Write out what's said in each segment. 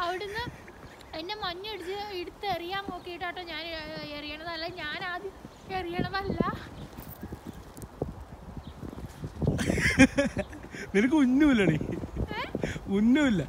അവിടുന്ന് എന്നെ മഞ്ഞടിച്ച് എടുത്ത് എറിയാൻ നോക്കിയിട്ടാട്ടോ ഞാൻ എറിയണതല്ല ഞാൻ ആദ്യം എറിയണതല്ല. നിനക്ക് ഉന്നുമില്ലടി ഉന്നുമില്ല.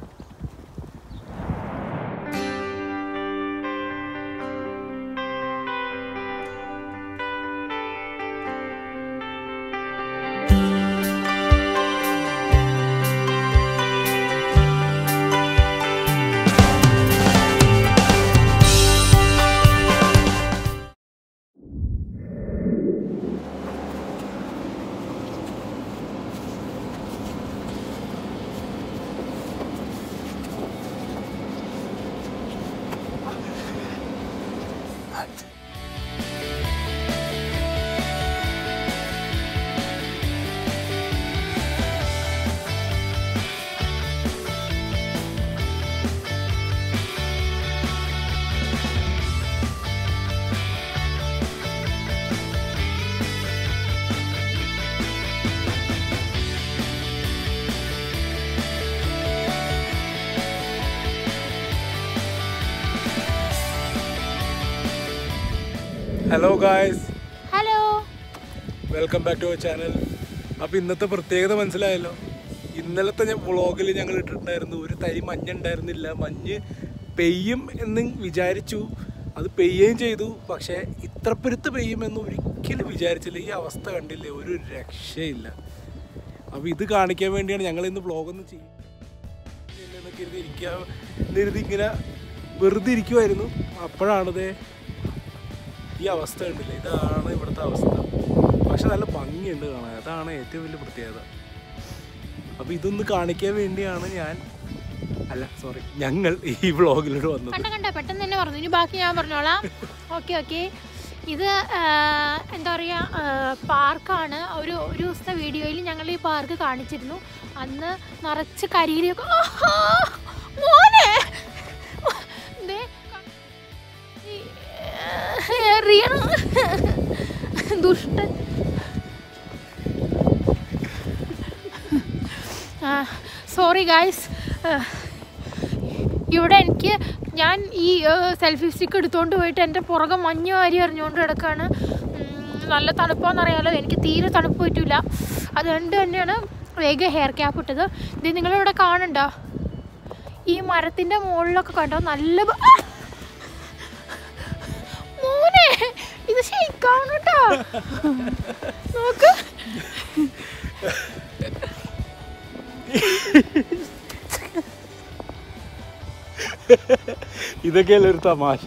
Hello guys hello welcome back to our channel അപ്പോൾ ഇന്നത്തെ പ്രത്യേകത മനസ്സിലായല്ലോ. ഇന്നലത്തെ ഞാൻ വ്ളോഗിൽ ഞങ്ങൾ ഇട്ടിട്ടുണ്ടായിരുന്നു. ഒരു തരി മഞ്ഞ് ഉണ്ടായിരുന്നില്ല. മഞ്ഞ് പെയ്യും എന്ന് വിചാരിച്ചു. അത് പെയ്യുകയും ചെയ്തു. പക്ഷേ ഇത്ര പെരുത്ത് പെയ്യുമെന്ന് ഒരിക്കലും വിചാരിച്ചില്ല. ഈ അവസ്ഥ കണ്ടില്ലേ? ഒരു രക്ഷയില്ല. അപ്പോൾ ഇത് കാണിക്കാൻ വേണ്ടിയാണ് ഞങ്ങൾ ഇന്ന് വ്ളോഗൊന്നും ചെയ്യും എന്നൊക്കെ ഇരിക്കുക കരുതി ഇങ്ങനെ വെറുതെ ഇരിക്കുമായിരുന്നു അപ്പോഴാണിത് ഈ അവസ്ഥ കണ്ടില്ല ഇതാണ് ഇവിടുത്തെ അവസ്ഥ. പക്ഷെ നല്ല ഭംഗിയുണ്ട് കാണാൻ. അതാണ് ഏറ്റവും വലിയ പ്രത്യേകത. അപ്പോൾ ഇതൊന്ന് കാണിക്കാൻ വേണ്ടിയാണ് ഞാൻ അല്ല സോറി ഞങ്ങൾ ഈ വ്ളോഗിലൂടെ വന്നത്. കണ്ട കണ്ട? പെട്ടെന്ന് തന്നെ പറഞ്ഞു. ഇനി ബാക്കി ഞാൻ പറഞ്ഞോളാം. Okay okay. ഇത് എന്താ പറയുക പാർക്കാണ്. ഒരു ഒരു ദിവസത്തെ വീഡിയോയിൽ ഞങ്ങൾ ഈ പാർക്ക് കാണിച്ചിരുന്നു. അന്ന് നിറച്ച് കരിയിലൊക്കെ ദുഷ്ടൻ സോറി ഗായ്സ് ഇവിടെ എനിക്ക് ഞാൻ ഈ സെൽഫി സ്റ്റിക്ക് എടുത്തുകൊണ്ട് പോയിട്ട് എന്റെ പുറകെ മഞ്ഞ് വാരി എറിഞ്ഞുകൊണ്ട് കിടക്കുകയാണ് നല്ല തണുപ്പാണെന്നറിയാമല്ലോ എനിക്ക് തീരെ തണുപ്പ് പറ്റില്ല അതുകൊണ്ട് തന്നെയാണ് വേഗം ഹെയർ ക്യാപ്പ് ഇട്ടത്. ഇത് നിങ്ങളിവിടെ കാണണ്ടോ. ഈ മരത്തിന്റെ മുകളിലൊക്കെ കണ്ടോ? നല്ല നോക്ക്. ഇതൊക്കെയല്ലേ ഒരു തമാശ?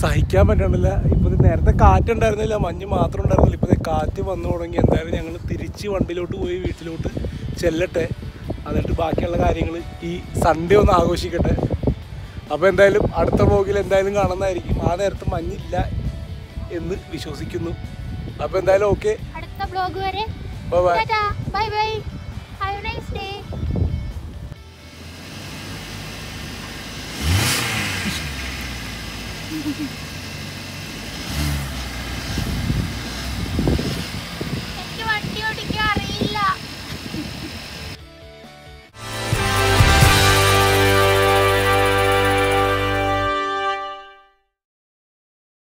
സഹിക്കാൻ പറ്റണില്ല. ഇപ്പൊ ഇത് നേരത്തെ കാറ്റുണ്ടായിരുന്നില്ല. മഞ്ഞ് മാത്രം ഉണ്ടായിരുന്നില്ല. ഇപ്പൊ കാറ്റ് വന്നു തുടങ്ങി. എന്തായാലും ഞങ്ങൾ തിരിച്ച് വണ്ടിയിലോട്ട് പോയി വീട്ടിലോട്ട് ചെല്ലട്ടെ. എന്നിട്ട് ബാക്കിയുള്ള കാര്യങ്ങൾ ഈ സൺഡേ ഒന്ന് ആഘോഷിക്കട്ടെ. അപ്പോൾ എന്തായാലും അടുത്ത ബ്ലോഗിൽ എന്തായാലും കാണുന്നതായിരിക്കും. ആ നേരത്ത് മഞ്ഞില്ല എന്ന് വിശ്വസിക്കുന്നു. അപ്പോൾ എന്തായാലും ഓക്കെ അടുത്ത ബ്ലോഗ് വരെ. Bye bye bye bye have nice day